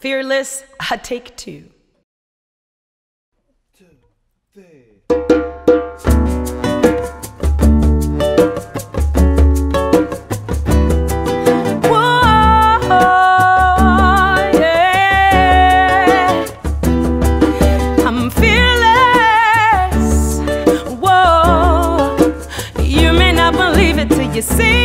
Fearless, I take two. Whoa, yeah. I'm fearless. Whoa, you may not believe it till you see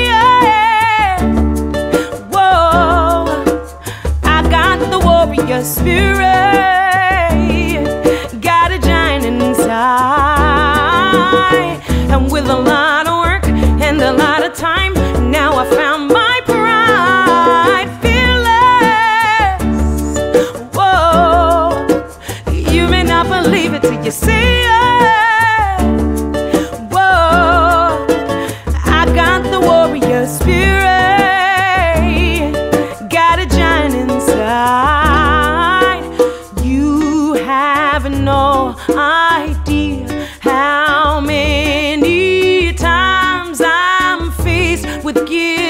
you see it. Whoa, I got the warrior spirit, got a giant inside. You have no idea how many times I'm faced with giving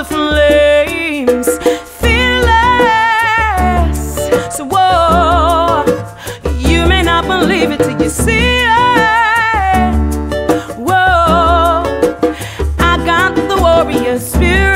the flames, fearless. So, whoa, you may not believe it till you see it. Whoa, I got the warrior spirit,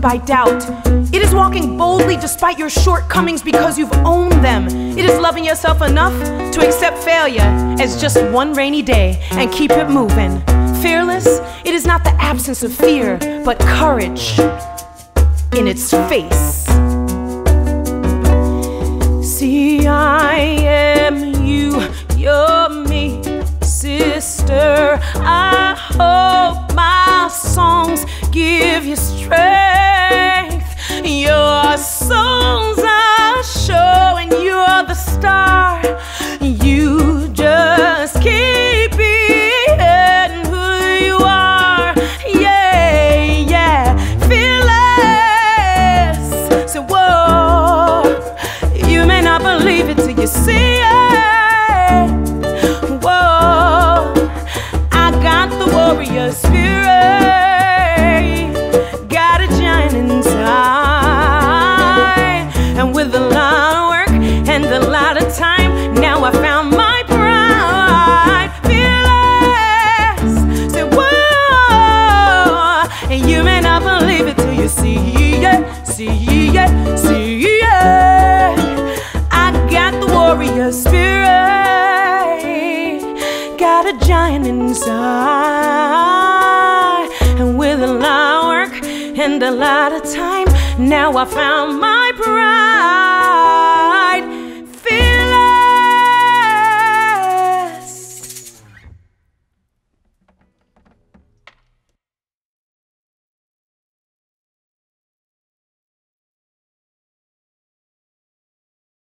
by doubt. It is walking boldly despite your shortcomings because you've owned them. It is loving yourself enough to accept failure as just one rainy day and keep it moving. Fearless, it is not the absence of fear, but courage in its face. See, I am you, you're me, sister. I hope my songs give you strength. Believe it till you see it, see it, see it. I got the warrior spirit, got a giant inside, and with a lot of work and a lot of time, now I found my pride.